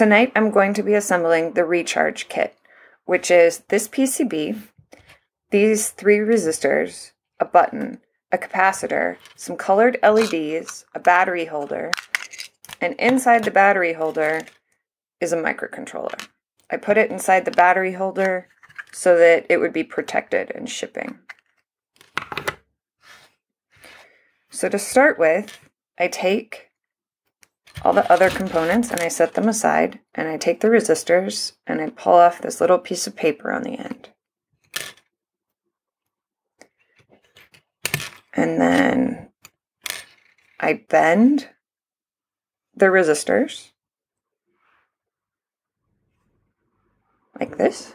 Tonight I'm going to be assembling the recharge kit, which is this PCB, these three resistors, a button, a capacitor, some colored LEDs, a battery holder, and inside the battery holder is a microcontroller. I put it inside the battery holder so that it would be protected in shipping. So to start with, I take all the other components and I set them aside and I take the resistors and I pull off this little piece of paper on the end. And then I bend the resistors like this.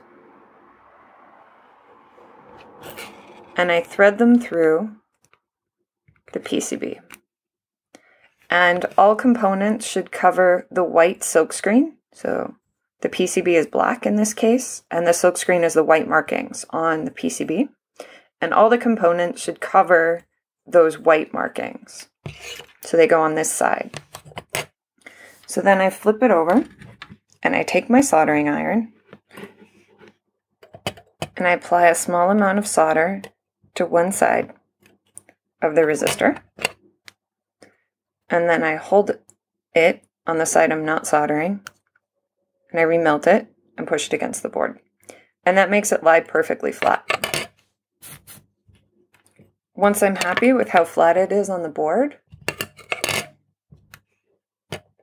And I thread them through the PCB. And all components should cover the white silkscreen. So the PCB is black in this case, and the silkscreen is the white markings on the PCB. And all the components should cover those white markings. So they go on this side. So then I flip it over and I take my soldering iron and I apply a small amount of solder to one side of the resistor. And then I hold it on the side I'm not soldering and I remelt it and push it against the board. And that makes it lie perfectly flat. Once I'm happy with how flat it is on the board,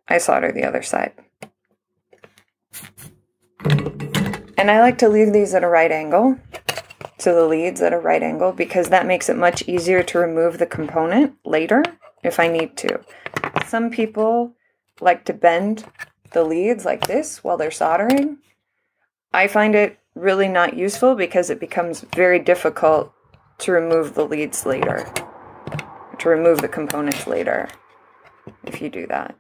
I solder the other side. And I like to leave these at a right angle to the leads at a right angle because that makes it much easier to remove the component later if I need to. Some people like to bend the leads like this while they're soldering. I find it really not useful because it becomes very difficult to remove the leads later, to remove the components later if you do that.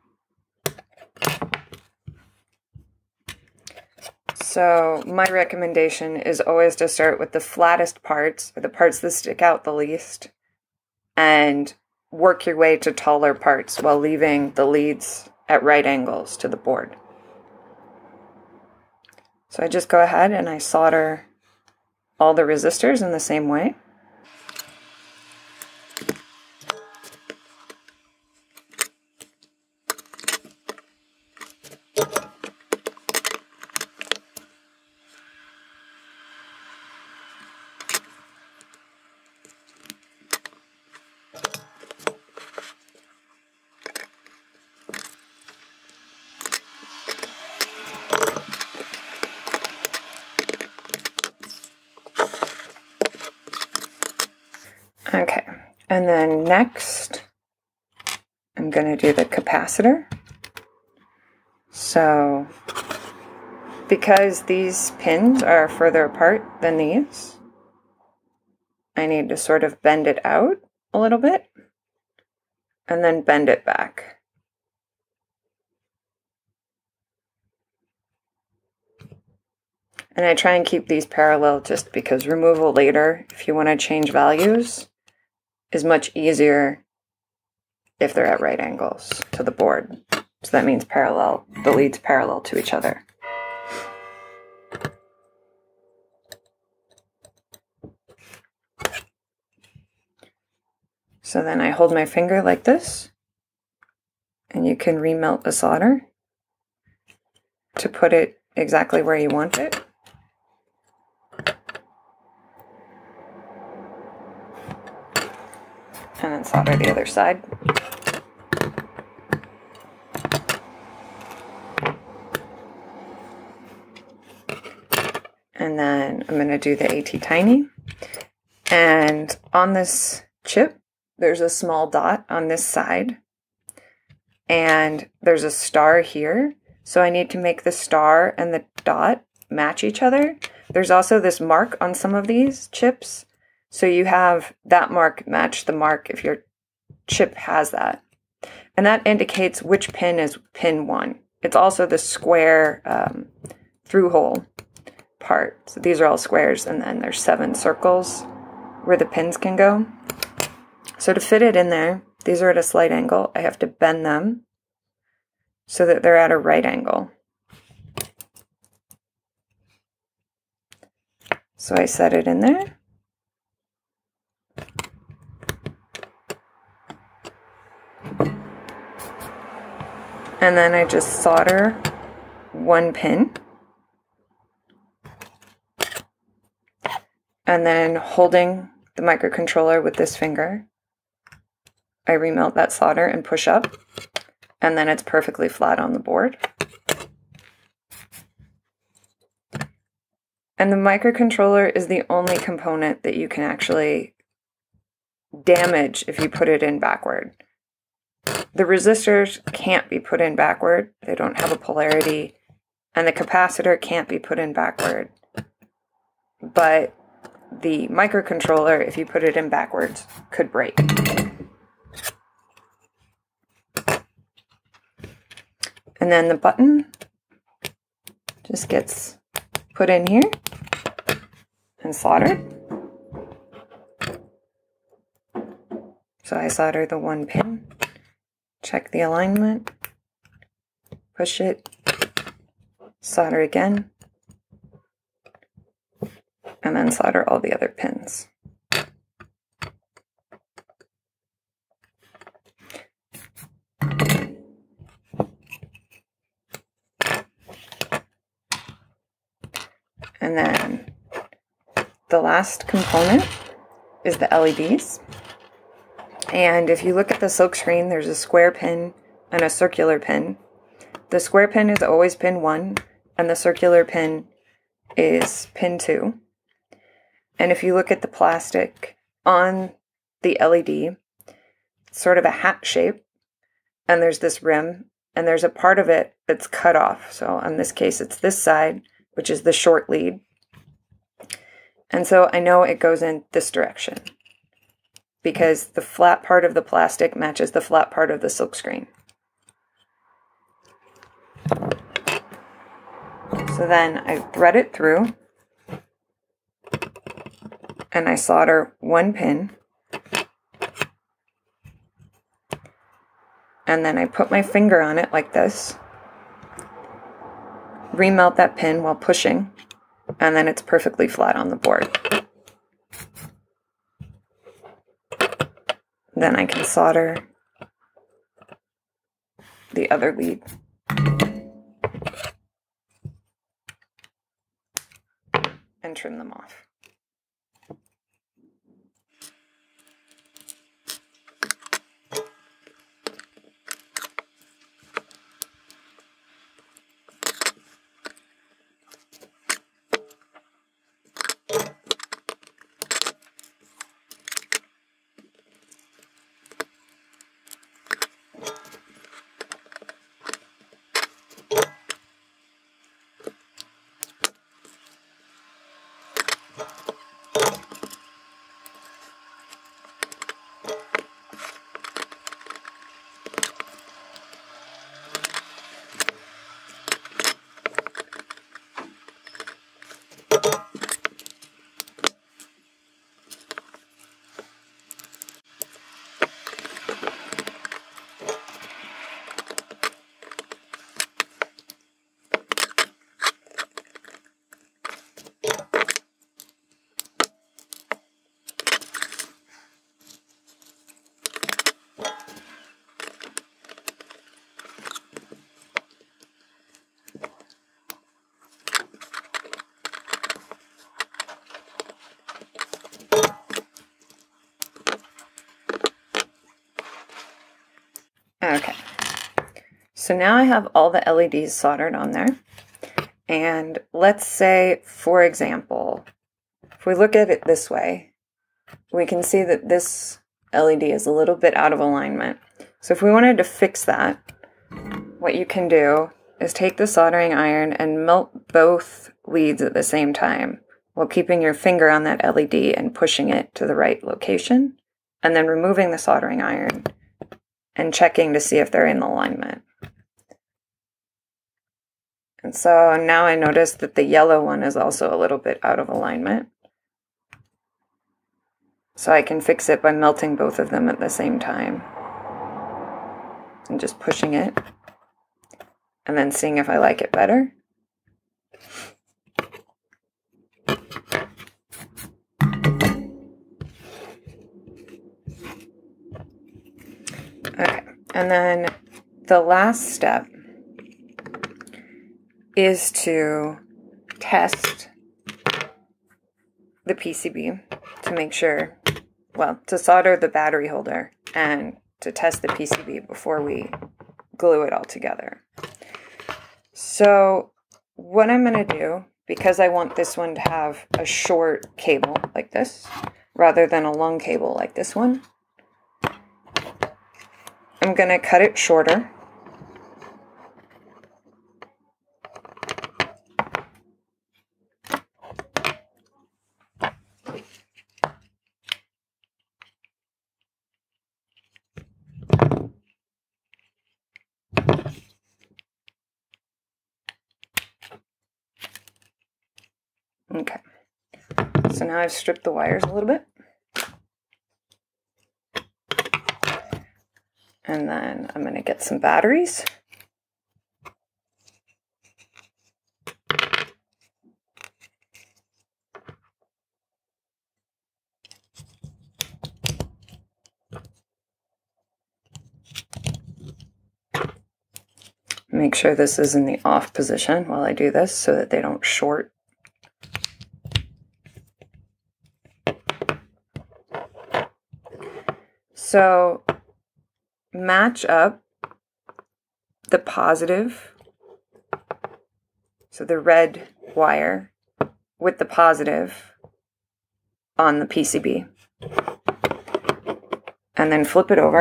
So my recommendation is always to start with the flattest parts, or the parts that stick out the least, and work your way to taller parts while leaving the leads at right angles to the board. So I just go ahead and I solder all the resistors in the same way. Okay, and then next, I'm going to do the capacitor. So, because these pins are further apart than these, I need to sort of bend it out a little bit and then bend it back. And I try and keep these parallel just because removal later, if you want to change values, is much easier if they're at right angles to the board. So that means parallel, the leads parallel to each other. So then I hold my finger like this, and you can remelt the solder to put it exactly where you want it. And then solder the other side. And then I'm going to do the ATtiny. And on this chip, there's a small dot on this side. And there's a star here. So I need to make the star and the dot match each other. There's also this mark on some of these chips so you have that mark match the mark if your chip has that. And that indicates which pin is pin one. It's also the square um, through hole part. So these are all squares, and then there's seven circles where the pins can go. So to fit it in there, these are at a slight angle. I have to bend them so that they're at a right angle. So I set it in there. And then I just solder one pin. And then holding the microcontroller with this finger, I remelt that solder and push up, and then it's perfectly flat on the board. And the microcontroller is the only component that you can actually damage if you put it in backward. The resistors can't be put in backward. They don't have a polarity. And the capacitor can't be put in backward. But the microcontroller, if you put it in backwards, could break. And then the button just gets put in here and soldered. So I solder the one pin check the alignment, push it, solder again, and then solder all the other pins. And then the last component is the LEDs. And if you look at the silk screen, there's a square pin and a circular pin. The square pin is always pin 1, and the circular pin is pin 2. And if you look at the plastic on the LED, sort of a hat shape, and there's this rim, and there's a part of it that's cut off. So in this case, it's this side, which is the short lead. And so I know it goes in this direction because the flat part of the plastic matches the flat part of the silkscreen. So then I thread it through and I solder one pin and then I put my finger on it like this, remelt that pin while pushing, and then it's perfectly flat on the board. Then I can solder the other lead. And trim them off. Okay. So now I have all the LEDs soldered on there. And let's say, for example, if we look at it this way, we can see that this LED is a little bit out of alignment. So if we wanted to fix that, what you can do is take the soldering iron and melt both leads at the same time while keeping your finger on that LED and pushing it to the right location, and then removing the soldering iron and checking to see if they're in alignment. So now I notice that the yellow one is also a little bit out of alignment. So I can fix it by melting both of them at the same time. And just pushing it. And then seeing if I like it better. Okay, and then the last step is to test the PCB to make sure, well, to solder the battery holder and to test the PCB before we glue it all together. So what I'm going to do, because I want this one to have a short cable like this, rather than a long cable like this one, I'm going to cut it shorter. Okay, so now I've stripped the wires a little bit. And then I'm going to get some batteries. Make sure this is in the off position while I do this so that they don't short. So match up the positive, so the red wire, with the positive on the PCB. And then flip it over.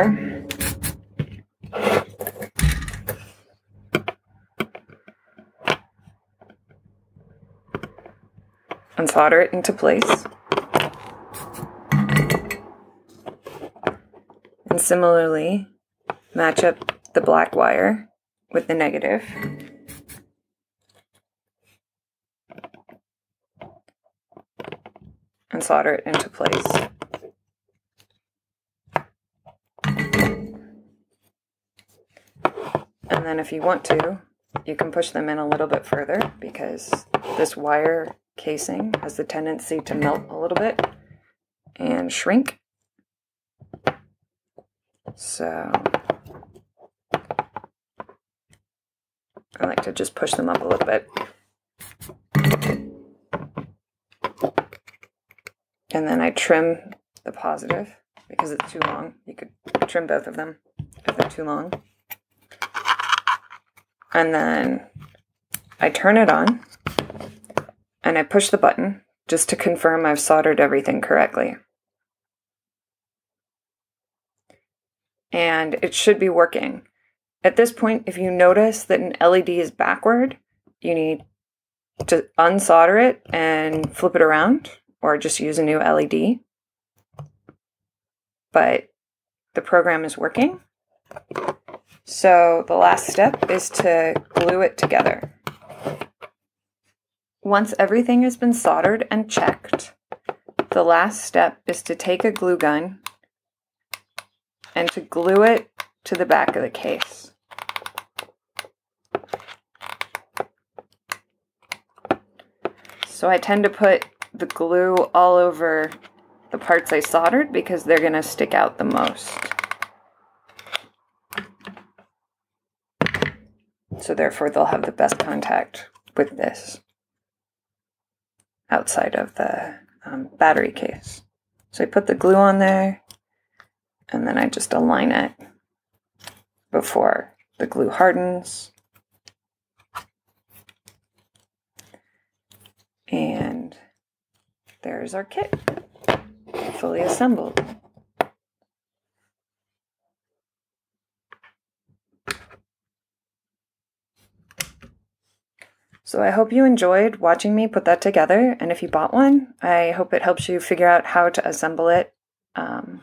And solder it into place. Similarly, match up the black wire with the negative. And solder it into place. And then if you want to, you can push them in a little bit further because this wire casing has the tendency to melt a little bit and shrink. So I like to just push them up a little bit. And then I trim the positive because it's too long. You could trim both of them if they're too long. And then I turn it on and I push the button just to confirm I've soldered everything correctly. And it should be working. At this point, if you notice that an LED is backward, you need to unsolder it and flip it around or just use a new LED. But the program is working. So the last step is to glue it together. Once everything has been soldered and checked, the last step is to take a glue gun and to glue it to the back of the case. So I tend to put the glue all over the parts I soldered because they're going to stick out the most. So therefore they'll have the best contact with this outside of the um, battery case. So I put the glue on there and then I just align it before the glue hardens. And there's our kit, fully assembled. So I hope you enjoyed watching me put that together, and if you bought one, I hope it helps you figure out how to assemble it. Um,